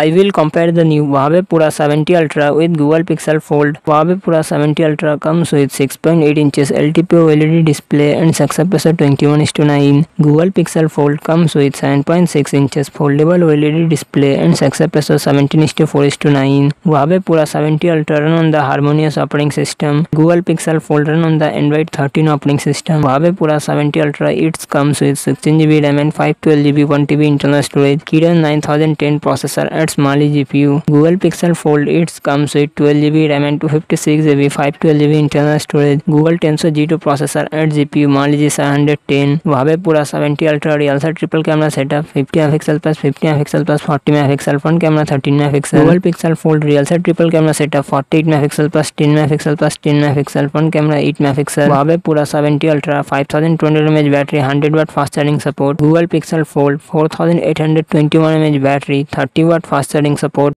I will compare the new Huawei Pura 70 Ultra with Google Pixel Fold. Huawei Pura 70 Ultra comes with 6.8 inches LTPO LED display and success ratio 21 to 9. Google Pixel Fold comes with 7.6 inches foldable OLED display and success ratio 17 to 4 to 9. Huawei Pura 70 Ultra run on the HarmonyOS operating system. Google Pixel Fold run on the Android 13 operating system. Huawei Pura 70 Ultra it comes with 16GB RAM and 512GB 1TB internal storage. Kirin 9010 processor at what's Mali G P U Google Pixel Fold it's comes with twelve G B RAM and two fifty six G B five twelve G B internal storage Google tensor G two processor at G P U मान लीजिए seven hundred ten वहाँ पूरा seventy ultra रियल्सर triple camera setup fifty megapixel plus fifty megapixel plus forty megapixel front camera thirteen megapixel Google Pixel Fold रियल्सर triple camera setup forty eight megapixel plus ten megapixel plus ten megapixel front camera eight megapixel वहाँ पूरा seventy ultra five thousand twenty M H battery hundred watt fast charging support Google Pixel Fold four thousand eight hundred twenty one M H battery thirty watt fast fast charging support.